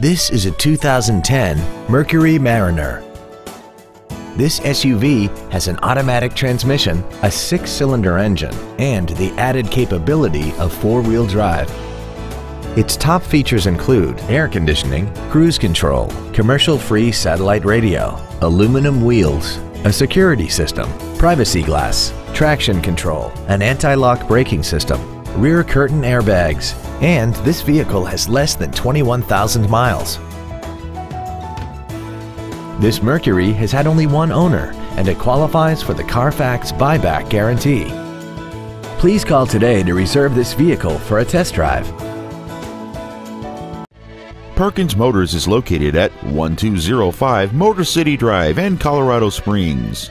This is a 2010 Mercury Mariner. This SUV has an automatic transmission, a six-cylinder engine, and the added capability of four-wheel drive. Its top features include air conditioning, cruise control, commercial-free satellite radio, aluminum wheels, a security system, privacy glass, traction control, an anti-lock braking system, rear curtain airbags, and this vehicle has less than 21,000 miles. This Mercury has had only one owner and it qualifies for the Carfax buyback guarantee. Please call today to reserve this vehicle for a test drive. Perkins Motors is located at 1205 Motor City Drive in Colorado Springs.